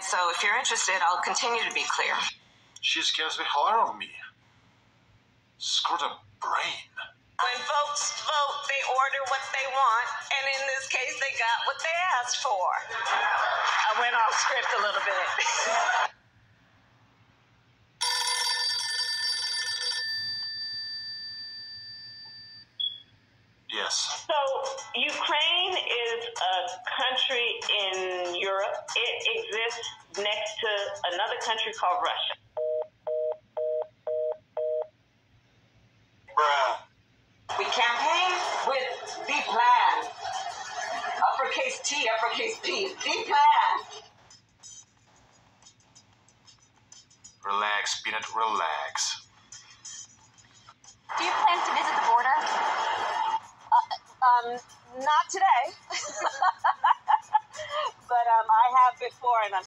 So if you're interested, I'll continue to be clear. She scares the hell out of me. Screw the brain. When folks vote, they order what they want, and in this case, they got what they asked for. I went off script a little bit. Yes. So, Ukraine is It exists next to another country called Russia. Bruh. We campaign with the plan. Uppercase T, uppercase P. The plan. Relax, Peanut, relax. Do you plan to visit the border? Um, not today. before, and I'm